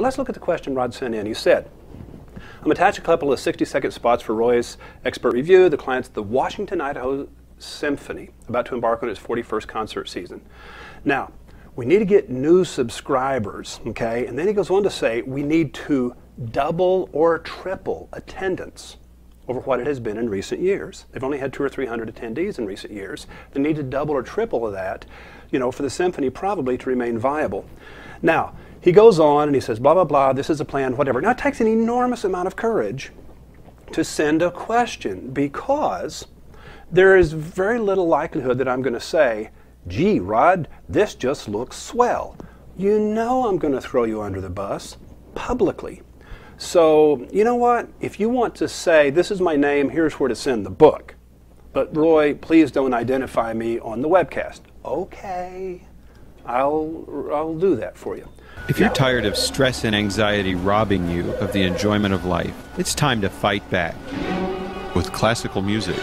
But let's look at the question Rod sent in. He said, I'm attached a couple of 60 second spots for Roy's expert review. The client's the Washington, Idaho Symphony, about to embark on its 41st concert season. Now, we need to get new subscribers, okay? And then he goes on to say we need to double or triple attendance over what it has been in recent years. They've only had two or three hundred attendees in recent years. They need to double or triple that, you know, for the symphony probably to remain viable. Now, he goes on and he says, blah, blah, blah, this is a plan, whatever. Now, it takes an enormous amount of courage to send a question because there is very little likelihood that I'm going to say, gee, Rod, this just looks swell. You know I'm going to throw you under the bus publicly. So, you know what? If you want to say, this is my name, here's where to send the book. But Roy, please don't identify me on the webcast. Okay, I'll, I'll do that for you. If you're tired of stress and anxiety robbing you of the enjoyment of life, it's time to fight back with classical music.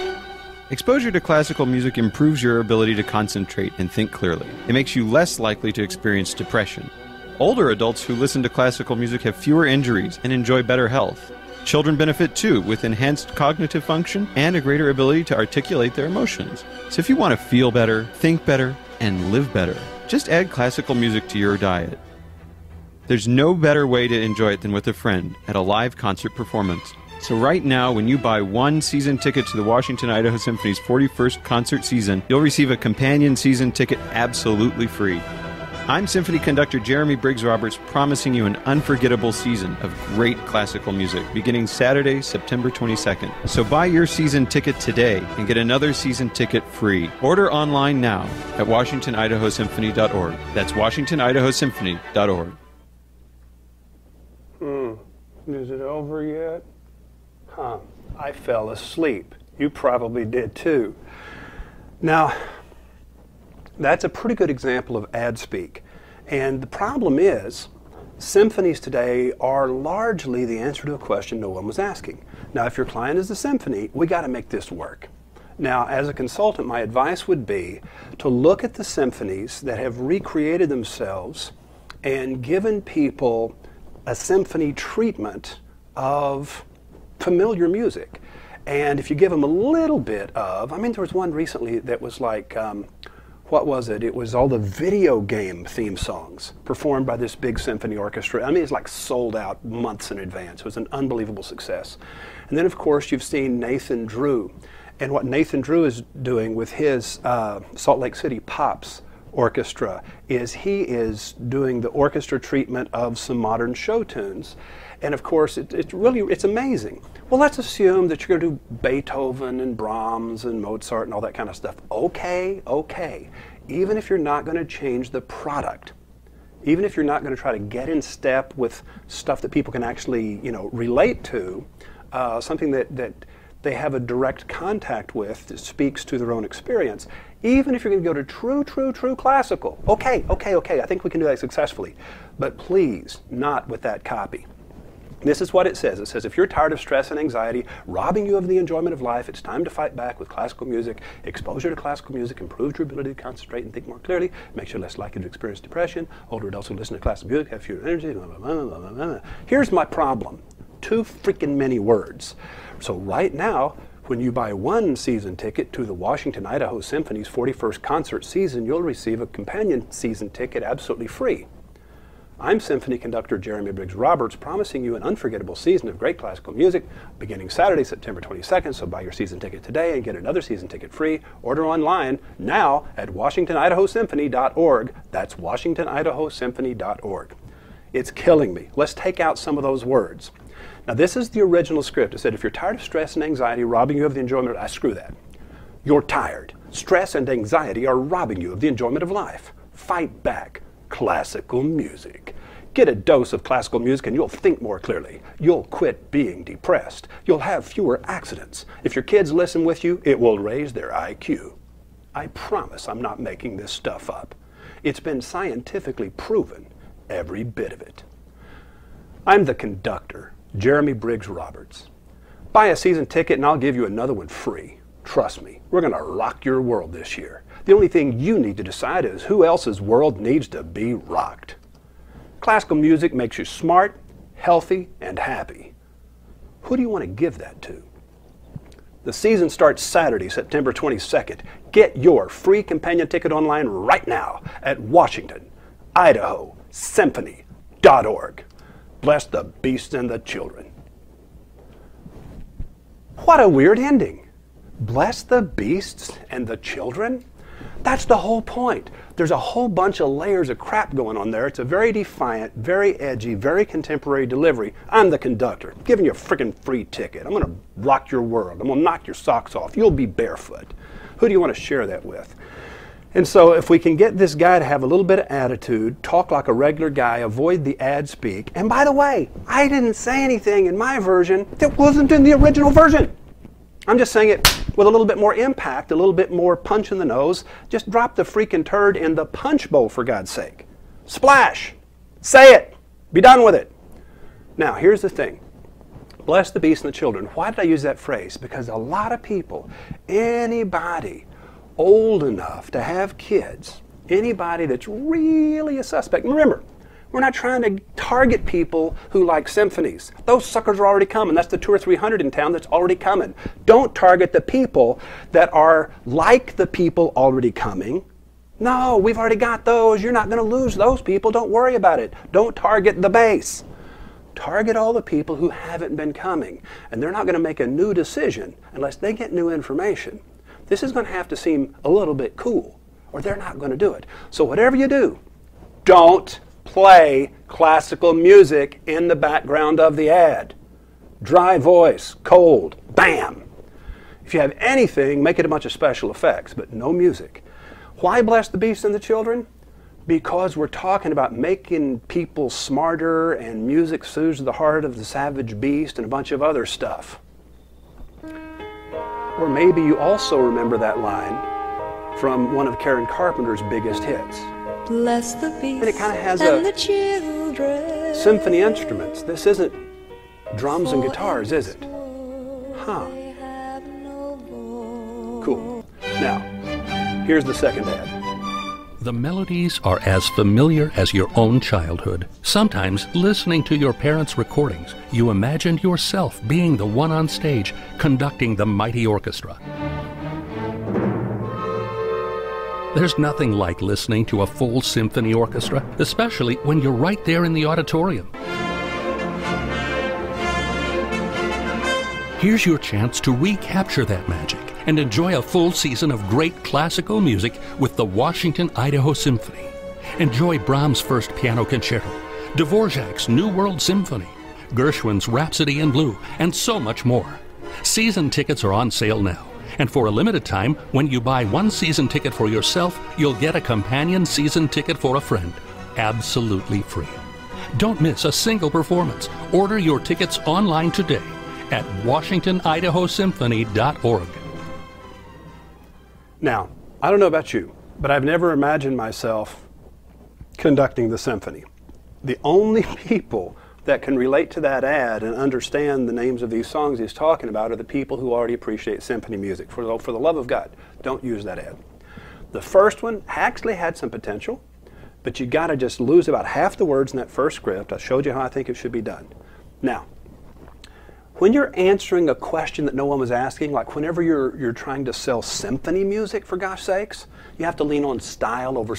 Exposure to classical music improves your ability to concentrate and think clearly. It makes you less likely to experience depression. Older adults who listen to classical music have fewer injuries and enjoy better health. Children benefit too, with enhanced cognitive function and a greater ability to articulate their emotions. So if you want to feel better, think better, and live better, just add classical music to your diet. There's no better way to enjoy it than with a friend at a live concert performance. So, right now, when you buy one season ticket to the Washington Idaho Symphony's 41st concert season, you'll receive a companion season ticket absolutely free. I'm symphony conductor Jeremy Briggs Roberts, promising you an unforgettable season of great classical music beginning Saturday, September 22nd. So buy your season ticket today and get another season ticket free. Order online now at WashingtonIdahoSymphony.org. That's WashingtonIdahoSymphony.org. Hmm. Is it over yet? Huh. I fell asleep. You probably did too. Now, that's a pretty good example of ad speak. And the problem is, symphonies today are largely the answer to a question no one was asking. Now, if your client is a symphony, we got to make this work. Now, as a consultant, my advice would be to look at the symphonies that have recreated themselves and given people a symphony treatment of familiar music. And if you give them a little bit of, I mean, there was one recently that was like, um, what was it? It was all the video game theme songs performed by this big symphony orchestra. I mean, it's like sold out months in advance. It was an unbelievable success. And then, of course, you've seen Nathan Drew. And what Nathan Drew is doing with his uh, Salt Lake City Pops orchestra is he is doing the orchestra treatment of some modern show tunes. And of course, it, it really it's amazing. Well, let's assume that you're going to do Beethoven and Brahms and Mozart and all that kind of stuff. Okay, okay. Even if you're not going to change the product, even if you're not going to try to get in step with stuff that people can actually, you know, relate to, uh, something that, that they have a direct contact with that speaks to their own experience, even if you're going to go to true, true, true classical, okay, okay, okay, I think we can do that successfully. But please, not with that copy. This is what it says. It says, if you're tired of stress and anxiety robbing you of the enjoyment of life, it's time to fight back with classical music. Exposure to classical music improves your ability to concentrate and think more clearly, makes you less likely to experience depression. Older adults who listen to classical music have fewer energy. Blah, blah, blah, Here's my problem too freaking many words. So, right now, when you buy one season ticket to the Washington Idaho Symphony's 41st concert season, you'll receive a companion season ticket absolutely free. I'm symphony conductor Jeremy Briggs Roberts, promising you an unforgettable season of great classical music beginning Saturday, September 22nd. So buy your season ticket today and get another season ticket free. Order online now at WashingtonIdahoSymphony.org. That's WashingtonIdahoSymphony.org. It's killing me. Let's take out some of those words. Now, this is the original script. It said, if you're tired of stress and anxiety robbing you of the enjoyment, I screw that. You're tired. Stress and anxiety are robbing you of the enjoyment of life. Fight back classical music. Get a dose of classical music and you'll think more clearly. You'll quit being depressed. You'll have fewer accidents. If your kids listen with you, it will raise their IQ. I promise I'm not making this stuff up. It's been scientifically proven, every bit of it. I'm the conductor, Jeremy Briggs Roberts. Buy a season ticket and I'll give you another one free. Trust me, we're going to rock your world this year. The only thing you need to decide is who else's world needs to be rocked. classical music makes you smart, healthy, and happy. Who do you want to give that to? The season starts Saturday, September 22nd. Get your free companion ticket online right now at Washington, Idaho, Symphony.org. Bless the beasts and the children. What a weird ending. Bless the beasts and the children? That's the whole point. There's a whole bunch of layers of crap going on there. It's a very defiant, very edgy, very contemporary delivery. I'm the conductor, I'm giving you a freaking free ticket. I'm going to rock your world. I'm going to knock your socks off. You'll be barefoot. Who do you want to share that with? And so, if we can get this guy to have a little bit of attitude, talk like a regular guy, avoid the ad speak, and by the way, I didn't say anything in my version that wasn't in the original version. I'm just saying it with a little bit more impact, a little bit more punch in the nose. Just drop the freaking turd in the punch bowl, for God's sake. Splash! Say it! Be done with it. Now, here's the thing bless the beast and the children. Why did I use that phrase? Because a lot of people, anybody old enough to have kids, anybody that's really a suspect, remember, we're not trying to target people who like symphonies. Those suckers are already coming. That's the two or three hundred in town that's already coming. Don't target the people that are like the people already coming. No, we've already got those. You're not going to lose those people. Don't worry about it. Don't target the base. Target all the people who haven't been coming. And they're not going to make a new decision unless they get new information. This is going to have to seem a little bit cool, or they're not going to do it. So, whatever you do, don't play classical music in the background of the ad. Dry voice, cold, bam. If you have anything, make it a bunch of special effects, but no music. Why bless the beast and the children? Because we're talking about making people smarter and music soothes the heart of the savage beast and a bunch of other stuff. Or maybe you also remember that line from one of Karen Carpenter's biggest hits. Bless the beast And it kind of has and a the children. symphony instruments. This isn't drums and guitars, is it? Huh. They have no voice. Cool. Now, here's the second ad. The melodies are as familiar as your own childhood. Sometimes, listening to your parents' recordings, you imagined yourself being the one on stage conducting the mighty orchestra. There's nothing like listening to a full symphony orchestra, especially when you're right there in the auditorium. Here's your chance to recapture that magic and enjoy a full season of great classical music with the Washington Idaho Symphony. Enjoy Brahms' first piano concerto, Dvorak's New World Symphony, Gershwin's Rhapsody in Blue, and so much more. Season tickets are on sale now. And for a limited time, when you buy one season ticket for yourself, you'll get a companion season ticket for a friend. Absolutely free. Don't miss a single performance. Order your tickets online today at WashingtonIdahoSymphony.org. Now, I don't know about you, but I've never imagined myself conducting the symphony. The only people that can relate to that ad and understand the names of these songs he's talking about are the people who already appreciate symphony music. For the, for the love of God, don't use that ad. The first one actually had some potential, but you got to just lose about half the words in that first script. I showed you how I think it should be done. Now, when you're answering a question that no one was asking, like whenever you're, you're trying to sell symphony music, for gosh sakes, you have to lean on style over